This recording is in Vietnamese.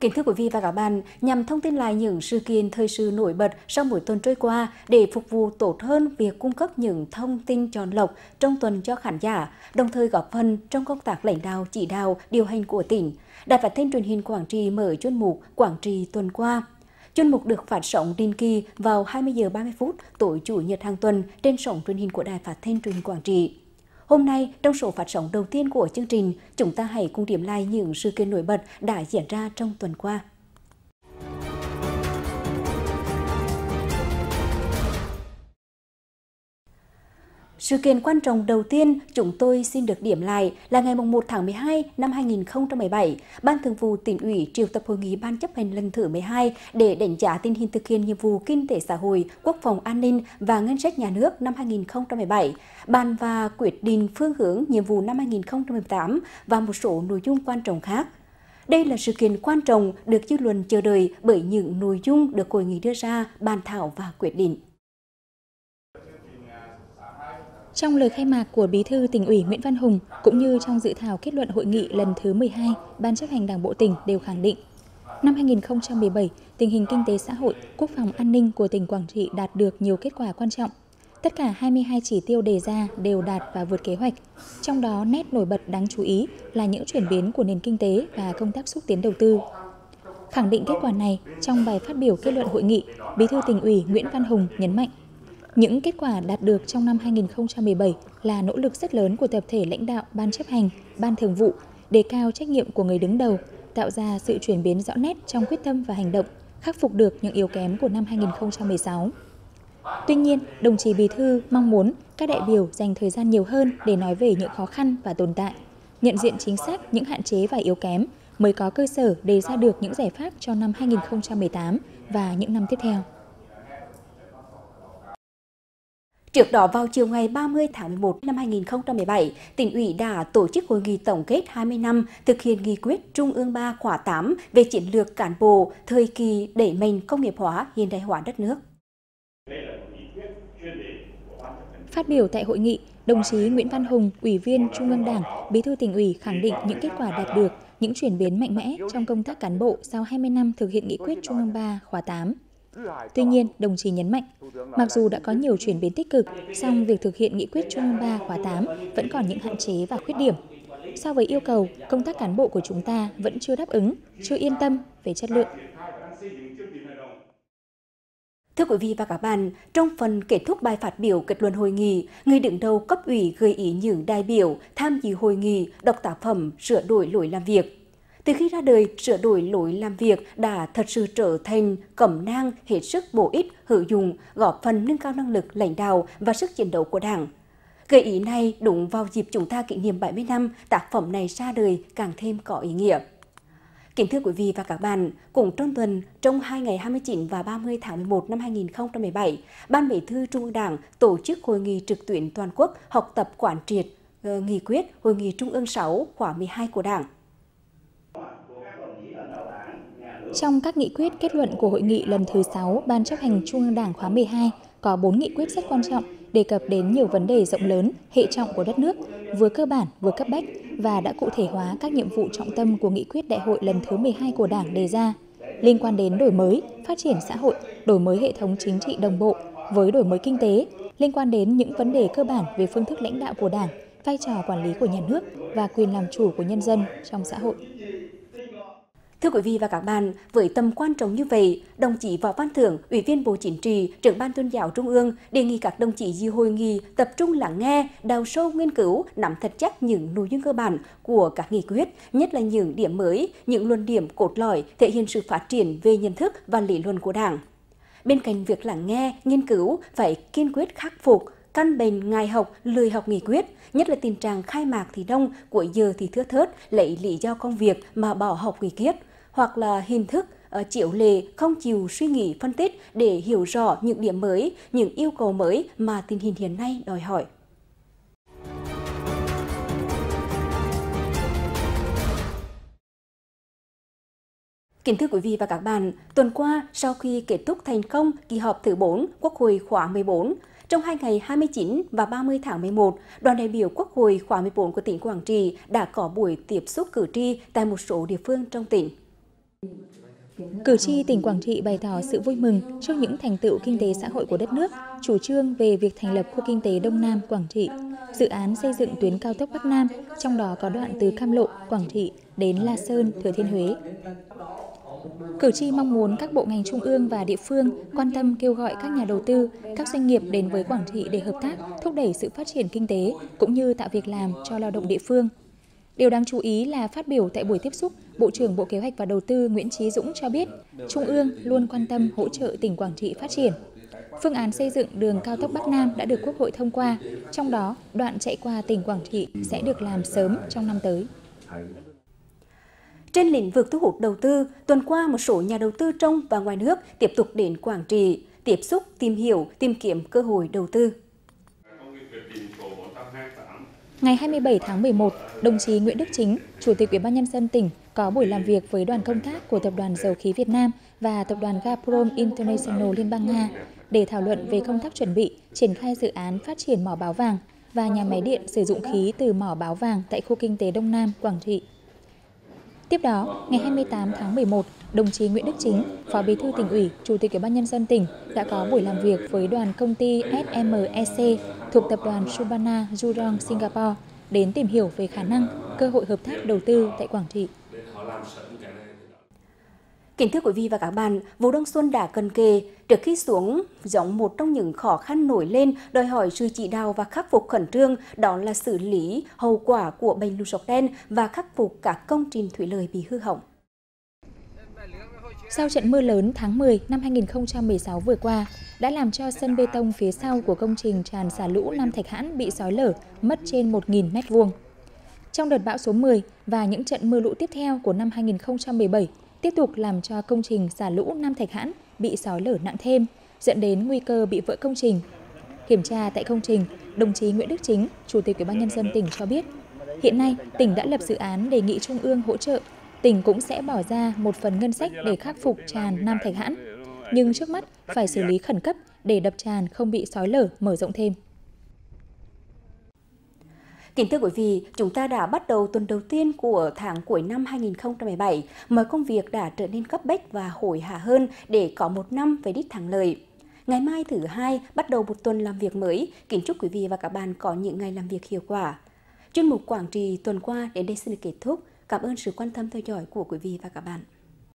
Kính thưa quý vị và các bạn, nhằm thông tin lại những sự kiện thời sự nổi bật sau mỗi tuần trôi qua để phục vụ tốt hơn việc cung cấp những thông tin tròn lọc trong tuần cho khán giả, đồng thời góp phần trong công tác lãnh đạo chỉ đạo điều hành của tỉnh. Đài phát thanh truyền hình Quảng Trị mở chuyên mục Quảng Trị tuần qua. Chuyên mục được phát sóng định kỳ vào 20 giờ 30 phút tối chủ nhật hàng tuần trên sóng truyền hình của Đài phát thanh truyền hình Quảng Trị. Hôm nay, trong số phát sóng đầu tiên của chương trình, chúng ta hãy cùng điểm lại những sự kiện nổi bật đã diễn ra trong tuần qua. Sự kiện quan trọng đầu tiên chúng tôi xin được điểm lại là ngày 1 tháng 12 năm 2017, Ban Thường vụ tỉnh ủy triệu tập hội nghị Ban chấp hành lần thứ 12 để đánh giá tình hình thực hiện nhiệm vụ kinh tế xã hội, quốc phòng an ninh và ngân sách nhà nước năm 2017, bàn và quyết định phương hướng nhiệm vụ năm 2018 và một số nội dung quan trọng khác. Đây là sự kiện quan trọng được dư luận chờ đợi bởi những nội dung được hội nghị đưa ra, bàn thảo và quyết định. Trong lời khai mạc của Bí thư tỉnh ủy Nguyễn Văn Hùng cũng như trong dự thảo kết luận hội nghị lần thứ 12, Ban chấp hành Đảng bộ tỉnh đều khẳng định năm 2017, tình hình kinh tế xã hội, quốc phòng an ninh của tỉnh Quảng Trị đạt được nhiều kết quả quan trọng. Tất cả 22 chỉ tiêu đề ra đều đạt và vượt kế hoạch. Trong đó nét nổi bật đáng chú ý là những chuyển biến của nền kinh tế và công tác xúc tiến đầu tư. Khẳng định kết quả này, trong bài phát biểu kết luận hội nghị, Bí thư tỉnh ủy Nguyễn Văn Hùng nhấn mạnh những kết quả đạt được trong năm 2017 là nỗ lực rất lớn của tập thể lãnh đạo Ban chấp hành, Ban thường vụ, đề cao trách nhiệm của người đứng đầu, tạo ra sự chuyển biến rõ nét trong quyết tâm và hành động, khắc phục được những yếu kém của năm 2016. Tuy nhiên, đồng chí Bí thư mong muốn các đại biểu dành thời gian nhiều hơn để nói về những khó khăn và tồn tại, nhận diện chính xác những hạn chế và yếu kém mới có cơ sở đề ra được những giải pháp cho năm 2018 và những năm tiếp theo. Trước đó vào chiều ngày 30 tháng 11 năm 2017, tỉnh ủy đã tổ chức hội nghị tổng kết 20 năm thực hiện nghị quyết Trung ương 3 khóa 8 về chiến lược cán bộ thời kỳ đẩy mạnh công nghiệp hóa hiện đại hóa đất nước. Phát biểu tại hội nghị, đồng chí Nguyễn Văn Hùng, Ủy viên Trung ương Đảng, Bí thư tỉnh ủy khẳng định những kết quả đạt được, những chuyển biến mạnh mẽ trong công tác cán bộ sau 20 năm thực hiện nghị quyết Trung ương 3 khóa 8. Tuy nhiên, đồng chí nhấn mạnh, mặc dù đã có nhiều chuyển biến tích cực, song việc thực hiện nghị quyết Trung ương 3 khóa 8 vẫn còn những hạn chế và khuyết điểm. So với yêu cầu, công tác cán bộ của chúng ta vẫn chưa đáp ứng, chưa yên tâm về chất lượng. Thưa quý vị và các bạn, trong phần kết thúc bài phát biểu kết luận hội nghị, người đứng đầu cấp ủy gợi ý những đại biểu tham dự hội nghị đọc tác phẩm sửa đổi lối làm việc từ khi ra đời, sửa đổi lối làm việc đã thật sự trở thành cẩm nang hết sức bổ ích, hữu dụng, góp phần nâng cao năng lực lãnh đạo và sức chiến đấu của Đảng. Gợi ý này đúng vào dịp chúng ta kỷ niệm 70 năm tác phẩm này ra đời càng thêm có ý nghĩa. Kính thưa quý vị và các bạn, cùng trong tuần, trong hai ngày 29 và 30 tháng 11 năm 2017, Ban Bí thư Trung ương Đảng tổ chức hội nghị trực tuyến toàn quốc học tập quản triệt ờ, nghị quyết Hội nghị Trung ương 6 khóa 12 của Đảng. Trong các nghị quyết kết luận của hội nghị lần thứ 6 Ban chấp hành Trung ương Đảng khóa 12 có 4 nghị quyết rất quan trọng đề cập đến nhiều vấn đề rộng lớn, hệ trọng của đất nước, vừa cơ bản vừa cấp bách và đã cụ thể hóa các nhiệm vụ trọng tâm của nghị quyết đại hội lần thứ 12 của Đảng đề ra liên quan đến đổi mới, phát triển xã hội, đổi mới hệ thống chính trị đồng bộ với đổi mới kinh tế, liên quan đến những vấn đề cơ bản về phương thức lãnh đạo của Đảng, vai trò quản lý của nhà nước và quyền làm chủ của nhân dân trong xã hội. Thưa quý vị và các bạn, với tầm quan trọng như vậy, đồng chí Võ Văn Thưởng, Ủy viên Bộ Chính trị, trưởng ban tuyên giáo Trung ương đề nghị các đồng chí dự hội nghị tập trung lắng nghe, đào sâu nghiên cứu, nắm thật chắc những nội dung cơ bản của các nghị quyết, nhất là những điểm mới, những luận điểm cốt lõi thể hiện sự phát triển về nhận thức và lý luận của Đảng. Bên cạnh việc lắng nghe, nghiên cứu, phải kiên quyết khắc phục, căn bệnh ngài học, lười học nghị quyết, nhất là tình trạng khai mạc thì đông, cuối giờ thì thưa thớt, lấy lý do công việc mà bỏ học nghị quyết, hoặc là hình thức uh, chiếu lệ không chịu suy nghĩ phân tích để hiểu rõ những điểm mới, những yêu cầu mới mà tình hình hiện nay đòi hỏi. Kính thưa quý vị và các bạn, tuần qua sau khi kết thúc thành công kỳ họp thứ 4 Quốc hội khóa 14, trong hai ngày 29 và 30 tháng 11, đoàn đại biểu Quốc hội khóa 14 của tỉnh Quảng Trị đã có buổi tiếp xúc cử tri tại một số địa phương trong tỉnh. Cử tri tỉnh Quảng Trị bày tỏ sự vui mừng trước những thành tựu kinh tế xã hội của đất nước, chủ trương về việc thành lập khu kinh tế Đông Nam Quảng Trị, dự án xây dựng tuyến cao tốc Bắc Nam, trong đó có đoạn từ Cam Lộ, Quảng Trị đến La Sơn, Thừa Thiên Huế. Cử tri mong muốn các bộ ngành trung ương và địa phương quan tâm kêu gọi các nhà đầu tư, các doanh nghiệp đến với Quảng Trị để hợp tác, thúc đẩy sự phát triển kinh tế cũng như tạo việc làm cho lao động địa phương. Điều đáng chú ý là phát biểu tại buổi tiếp xúc, Bộ trưởng Bộ Kế hoạch và Đầu tư Nguyễn trí Dũng cho biết, Trung ương luôn quan tâm hỗ trợ tỉnh Quảng Trị phát triển. Phương án xây dựng đường cao tốc Bắc Nam đã được Quốc hội thông qua, trong đó đoạn chạy qua tỉnh Quảng Trị sẽ được làm sớm trong năm tới. Trên lĩnh vực thu hút đầu tư, tuần qua một số nhà đầu tư trong và ngoài nước tiếp tục đến Quảng Trị, tiếp xúc, tìm hiểu, tìm kiếm cơ hội đầu tư. Ngày 27 tháng 11, đồng chí Nguyễn Đức Chính, Chủ tịch Ủy ban nhân dân tỉnh có buổi làm việc với đoàn công tác của Tập đoàn Dầu khí Việt Nam và Tập đoàn Gazprom International Liên bang Nga để thảo luận về công tác chuẩn bị triển khai dự án phát triển mỏ báo vàng và nhà máy điện sử dụng khí từ mỏ báo vàng tại khu kinh tế Đông Nam, Quảng Trị. Tiếp đó, ngày 28 tháng 11, đồng chí Nguyễn Đức Chính, Phó Bí thư tỉnh ủy, Chủ tịch Ủy ban nhân dân tỉnh đã có buổi làm việc với đoàn công ty SMEC thuộc tập đoàn Subana Jurong Singapore đến tìm hiểu về khả năng, cơ hội hợp tác đầu tư tại Quảng Trị. Kính thưa quý vị và các bạn, vụ đông xuân đã cần kề, trước khi xuống giống một trong những khó khăn nổi lên đòi hỏi sự chỉ đạo và khắc phục khẩn trương, đó là xử lý hậu quả của bệnh lụt sọc đen và khắc phục các công trình thủy lợi bị hư hỏng. Sau trận mưa lớn tháng 10 năm 2016 vừa qua, đã làm cho sân bê tông phía sau của công trình tràn xả lũ Nam Thạch Hãn bị sói lở, mất trên 1.000 mét vuông. Trong đợt bão số 10 và những trận mưa lũ tiếp theo của năm 2017, tiếp tục làm cho công trình xả lũ Nam Thạch Hãn bị sói lở nặng thêm, dẫn đến nguy cơ bị vỡ công trình. Kiểm tra tại công trình, đồng chí Nguyễn Đức Chính, Chủ tịch Ủy ban nhân dân tỉnh cho biết, hiện nay tỉnh đã lập dự án đề nghị Trung ương hỗ trợ, tỉnh cũng sẽ bỏ ra một phần ngân sách để khắc phục tràn Nam Thạch Hãn, nhưng trước mắt phải xử lý khẩn cấp để đập tràn không bị sói lở mở rộng thêm. Kính thưa quý vị, chúng ta đã bắt đầu tuần đầu tiên của tháng cuối năm 2017. Mọi công việc đã trở nên cấp bách và hồi hả hơn để có một năm về đích thắng lợi. Ngày mai thứ hai bắt đầu một tuần làm việc mới. Kính chúc quý vị và các bạn có những ngày làm việc hiệu quả. Chuyên mục Quảng Trì tuần qua đến đây xin được kết thúc. Cảm ơn sự quan tâm theo dõi của quý vị và các bạn.